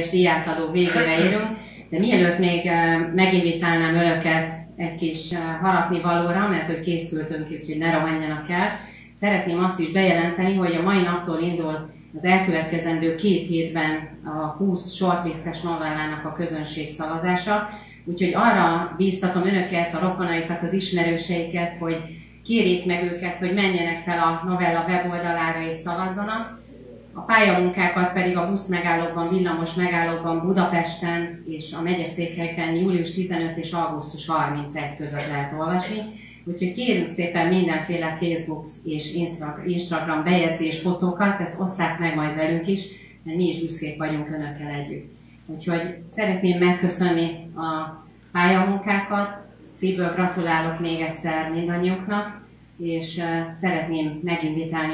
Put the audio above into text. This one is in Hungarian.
és díjátadó végére érünk, de mielőtt még meginvitálnám önöket egy kis harapni valóra, mert hogy készültünk, hogy ne rohanjanak el, szeretném azt is bejelenteni, hogy a mai naptól indul az elkövetkezendő két hétben a 20 shortlistes novellának a közönség szavazása, úgyhogy arra bíztatom önöket, a rokonaikat, az ismerőseiket, hogy kérjék meg őket, hogy menjenek fel a novella weboldalára és szavazzanak. A pályamunkákat pedig a busz megállókban, villamos megállókban Budapesten és a megyeszékhelyeken július 15 és augusztus 31 között lehet olvasni. Úgyhogy kérünk szépen mindenféle Facebook és Instagram bejegyzés fotókat, ezt osszák meg majd velünk is, mert mi is büszkék vagyunk Önökkel együtt. Úgyhogy szeretném megköszönni a pályamunkákat, szívből gratulálok még egyszer mindannyiuknak, és szeretném meginvitálni